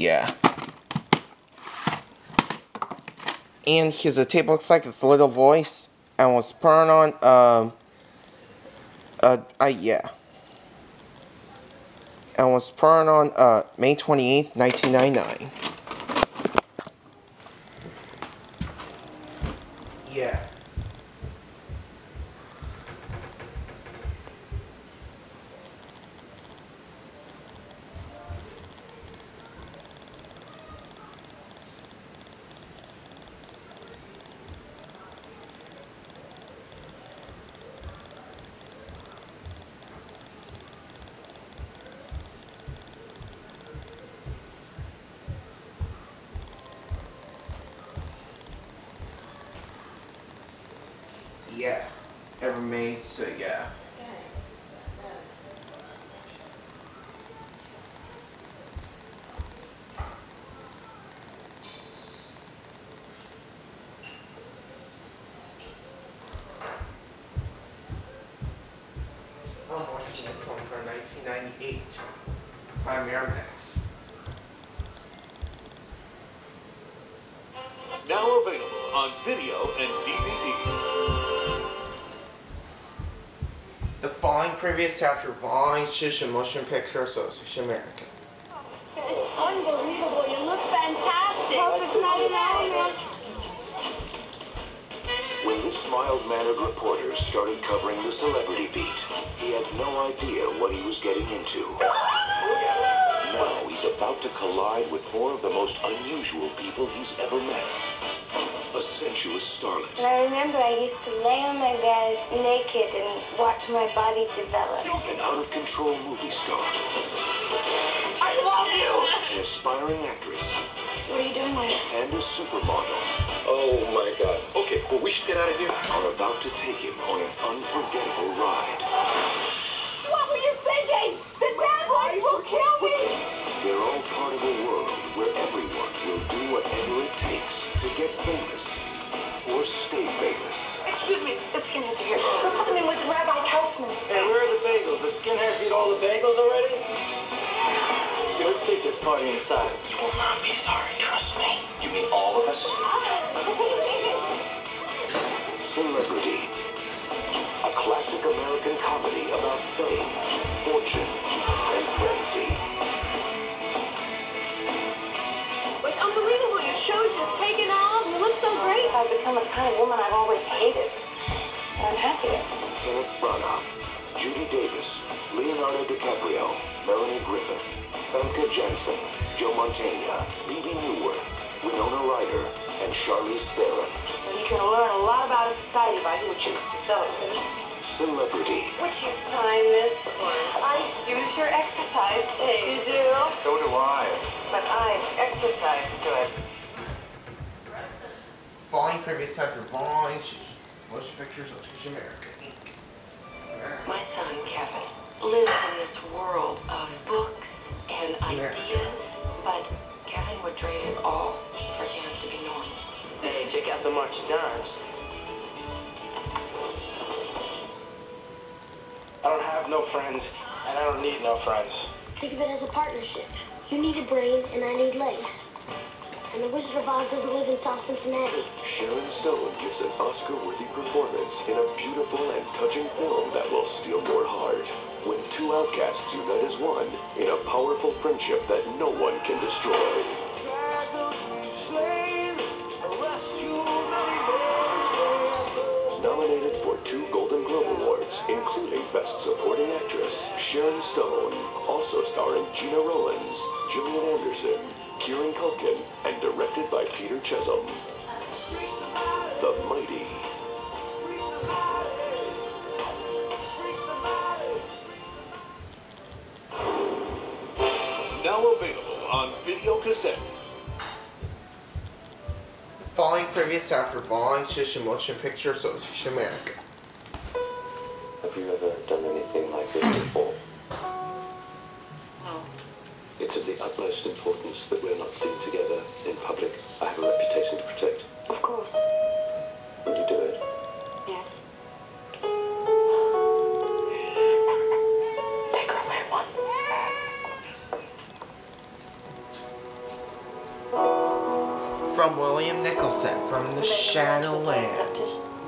yeah. And his uh, tape looks like it's a little voice. And was put on, um, uh, uh, yeah. And was put on, uh, May 28th, 1999. Ever made, so yeah. I'm watching this one for 1998 by Miramax. Now available on video and DVD. Following previous after Vine, Shush and Motion Picture Association America. It's oh, unbelievable. You look fantastic. Perfect 99. When this mild-mannered reporter started covering the celebrity beat, he had no idea what he was getting into. Now he's about to collide with four of the most unusual people he's ever met. A sensuous starlet, And I remember I used to lay on my bed naked and watch my body develop. an out-of-control movie star, I love you. an aspiring actress, What are you doing there? and a supermodel Oh my god. Okay, well, we should get out of here. are about to take him on an unforgettable ride. What were you thinking? The bad boys will kill me. They're all part of a world where everyone will do whatever it takes to get famous or stay famous. Excuse me. The skinheads are here. We're coming in with Rabbi Kaufman. Hey, where are the bagels? The skinheads eat all the bagels already? Okay, let's take this party inside. You will not be sorry, trust me. You mean all of us? Celebrity. A classic American comedy about fame, fortune, I've become a kind of woman I've always hated. And I'm happier. Kenneth Branagh, Judy Davis, Leonardo DiCaprio, Melanie Griffith, Famke Janssen, Joe Mantegna, Bebe Neuwirth, Winona Ryder, and Charlize Theron. You can learn a lot about a society by who it chooses to celebrate. Celebrity. Would you sign this one? I use your exercise tape. You do? So do I. But I exercise good. Following previous after Vine, Shush Motion Picture Association America, Inc. My son, Kevin, lives in this world of books and ideas, but Kevin would trade it all for a chance to be normal. Hey, check out the March of Dimes. I don't have no friends, and I don't need no friends. Think of it as a partnership. You need a brain, and I need legs. And the Wizard of Oz doesn't live in South Cincinnati. Sharon Stone gives an Oscar-worthy performance in a beautiful and touching film that will steal your heart. When two outcasts unite as one in a powerful friendship that no one can destroy. Nominated for two Golden Globe Awards, including Best Supporting Actress, Sharon Stone, also starring Gena Rowlands, Gillian Anderson, Kieran Culkin, and directed by Peter Chelsom. The Mighty. Now available on video cassette. Following previous after Shush and Motion Picture Association America. it's of the utmost importance that we're not seen together in public. I have a reputation to protect. Of course. Will you do it? Yes. Take her away at once. From William Nicholson, from The Shadowlands.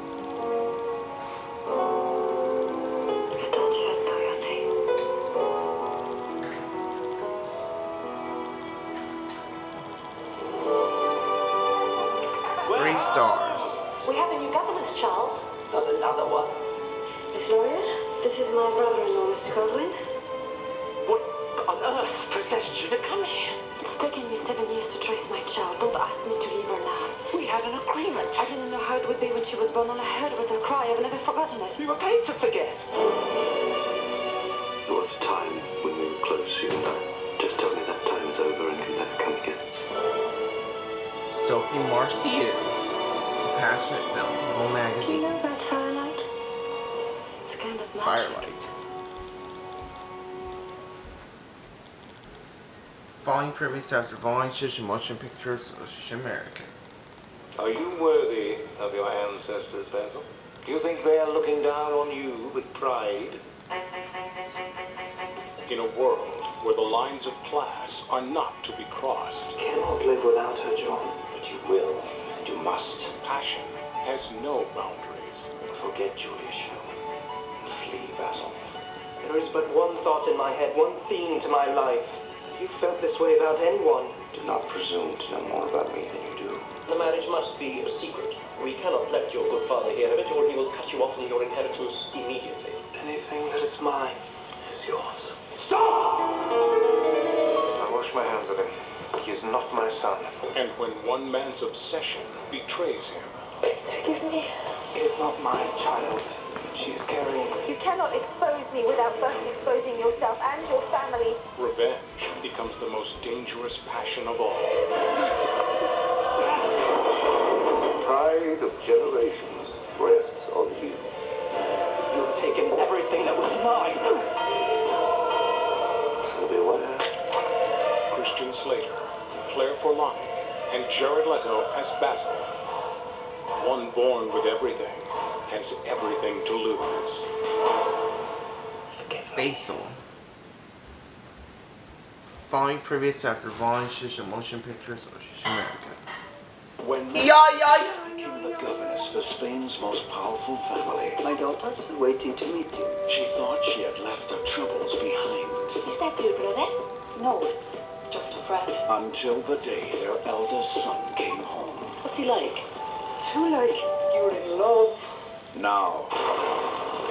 This is my brother-in-law, Mr. Coldwell. What on earth possessed you to come here? It's taken me seven years to trace my child. Don't ask me to leave her now. We had an agreement. I didn't know how it would be when she was born. All I heard was her cry. I've never forgotten it. We were paid to forget. There was a time when we were close, you and I. Just tell me that time is over and can never come again. Sophie Marceau. A passionate film. People Do magazine. Firelight. Following previous after volunteers and motion pictures of America. Are you worthy of your ancestors, Basil? Do you think they are looking down on you with pride? In a world where the lines of class are not to be crossed, You cannot live without her, John. But you will, and you must. passion has no boundaries. Forget Julia Sherwin. Basil. There is but one thought in my head, one theme to my life. If You felt this way about anyone. Do not presume to know more about me than you do. The marriage must be a secret. We cannot let your good father hear of it, or he will cut you off from your inheritance immediately. Anything that is mine is yours. Stop! I wash my hands of him. He is not my son. And when one man's obsession betrays him, Please forgive me. It is not my child. She is carrying. You cannot expose me without first exposing yourself and your family. revenge becomes the most dangerous passion of all. The pride of generations rests on you. You have taken everything that was mine. So beware. Christian Slater, Claire Forlani, and Jared Leto as Basil. One born with everything has everything to lose. Basil. Following previous after volunteers and motion pictures of America. When Yeah, yeah, became the governess for Spain's most powerful family, My daughter is waiting to meet you. she thought she had left her troubles behind. Is that your brother? No, it's just a friend. Until the day their eldest son came home. What's he like? Too like you're in love. Now,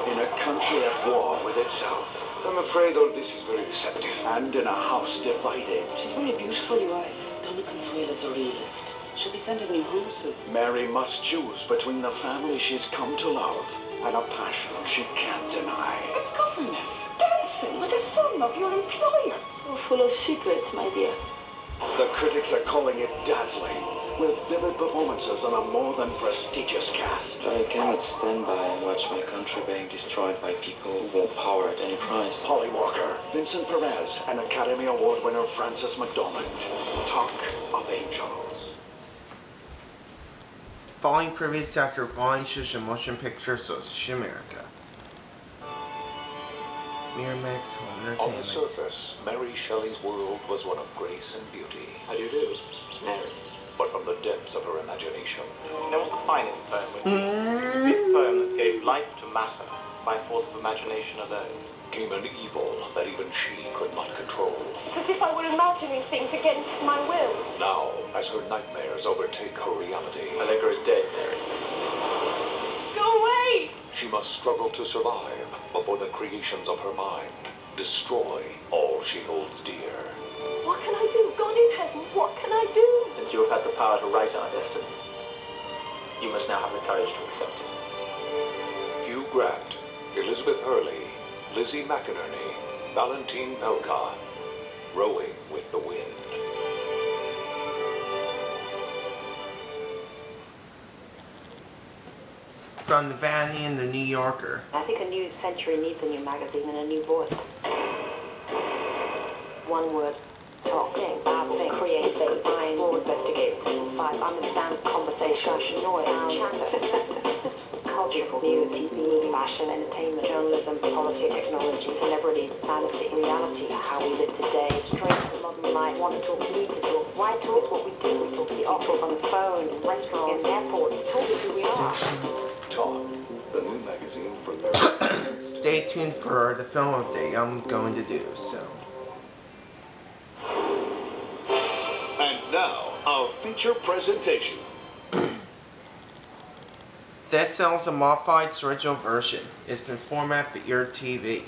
in a country at war with itself. I'm afraid all this is very deceptive. And in a house divided. She's very beautiful, your wife. Donna Consuela's a realist. She'll be sent a new home soon. Mary must choose between the family she's come to love and a passion she can't deny. The governess, dancing with the son of your employer. So full of secrets, my dear. The critics are calling it dazzling, with vivid performances and a more than prestigious cast. I cannot stand by and watch my country being destroyed by people who want power at any price. Polly Walker, Vincent Perez, and Academy Award winner Frances McDormand. Talk of angels. Following previous after volunteers and motion pictures of America. Miramax Home On the surface, Mary Shelley's world was one of grace and beauty. How do you do? Mary. But from the depths of her imagination, You know what the finest poem would be? Mm. The poem that gave life to matter by force of imagination alone. came an evil that even she could not control. It's as if I were imagining things against my will. Now, as her nightmares overtake her reality, Allegra is dead, Mary. Go away! she must struggle to survive before the creations of her mind destroy all she holds dear. What can I do? God in heaven, what can I do? Since you have had the power to write our destiny, you must now have the courage to accept it. Hugh Grant, Elizabeth Hurley, Lizzy McInnerny, Valentine Pelka, rowing with the wind. From the Vanity and the New Yorker. I think a new century needs a new magazine and a new voice. One word. Talk, sing, babble, think, create, think, find, explore, investigate, find, understand, conversation, discussion, noise, chatter. Culture, news, TV, fashion, entertainment, journalism, politics, technology, celebrity. celebrity, fantasy, reality, how we live today, strengths of modern life, want to talk, need to talk. Why talk? It's what we do. We talk to the operas on the phone, in restaurants, airports. Talk is who we are. The new magazine for Stay tuned for the film update I'm going to do, so. And now, our feature presentation. This sells a modified original version. It's been formatted for your TV.